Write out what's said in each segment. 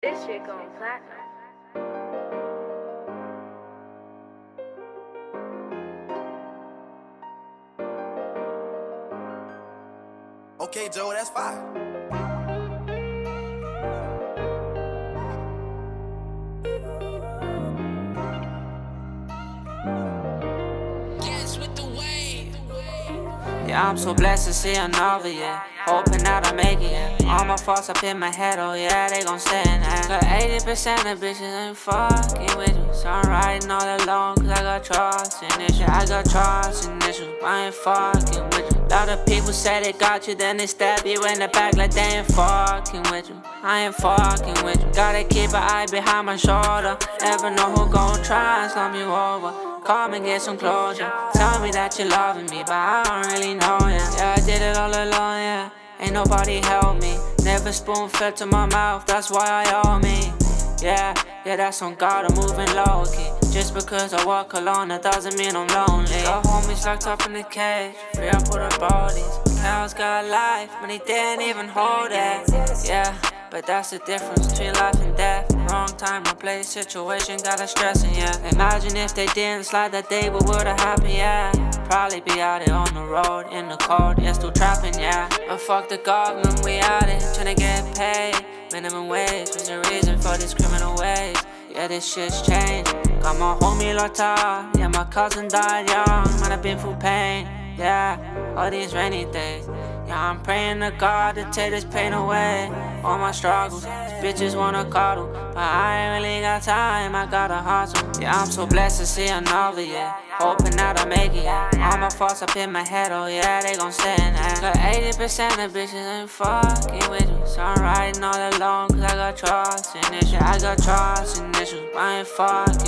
This shit going platinum. Okay, Joe, that's fine. Yeah, I'm so blessed to see another, yeah. Hoping that I make it, yeah. All my faults up in my head, oh yeah, they gon' stand that. Cause 80% of bitches ain't fucking with me. So I'm riding all alone, cause I got trust in issues. I got trust in issues, I ain't fucking with you. Lot of people say they got you, then they stab you in the back like they ain't fucking with you. I ain't fucking with you. Gotta keep an eye behind my shoulder. Never know who gon' try and slam you over. Come and get some closure. Tell me that you're loving me, but I don't really know ya. Yeah, I did it all alone, yeah. Ain't nobody help me. Never spoon fed to my mouth, that's why I owe me. Yeah, yeah, that's on God, I'm moving low key. Just because I walk alone, that doesn't mean I'm lonely. Got homies locked up in the cage, free up with our bodies. Cows got life, but they didn't even hold it. Yeah, but that's the difference between life and death. Wrong time, wrong place, situation got us stressing, yeah. Imagine if they didn't slide that day, what would've happened, yeah. Probably be out here on the road, in the cold, yeah, still trapping, yeah. But fuck the government, we out here tryna get paid. Minimum wage was the reason for these criminal ways. Yeah, this shit's changed. Got my homie locked up, yeah, my cousin died young, man, I've been through pain, yeah. All these rainy days. Yeah, I'm praying to God to take this pain away. All my struggles, bitches wanna cuddle. But I ain't really got time, I gotta hustle. Yeah, I'm so blessed to see another, yeah. Hoping that I make it, yeah. All my faults up in my head, oh yeah, they gon' stand that. Cause 80% of bitches ain't fucking with me. So I'm riding all alone, cause I got trust in issues. I got trust in issues, I ain't fucking you.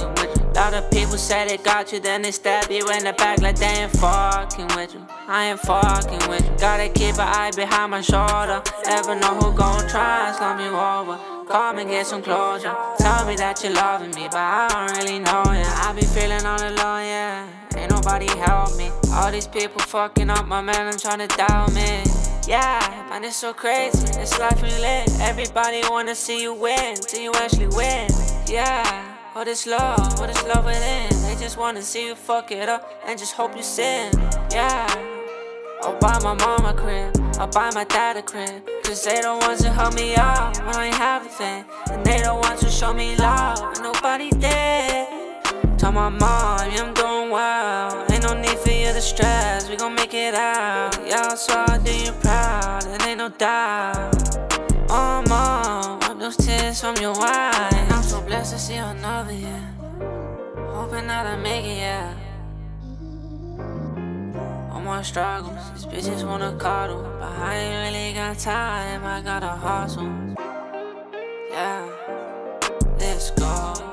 Lot of people say they got you, then they stab you in the back like they ain't fucking with you. I ain't fucking with you. Gotta keep an eye behind my shoulder. Ever know who gon' try and slum you over. Come and get some closure. Tell me that you're loving me, but I don't really know ya. I be feeling all alone, yeah. Ain't nobody help me. All these people fucking up my man, I'm tryna doubt me. Yeah, man, it's so crazy. This life we live. Everybody wanna see you win, till you actually win. Yeah. All this love, all this love within. They just wanna see you fuck it up and just hope you sin. Yeah. I'll buy my mom a crib, I'll buy my dad a crib. Cause they the ones to help me out when I ain't have a thing. And they the ones who show me love and nobody did. Tell my mom, yeah, I'm doing well. Ain't no need for you to stress, we gon' make it out. Yeah, so I do you proud, and ain't no doubt. Oh, mom, wipe those tears from your eyes. I'm so blessed to see another, yeah. Hoping that I make it, yeah. All my struggles, these bitches wanna cuddle. But I ain't really got time, I gotta hustle. Yeah, let's go.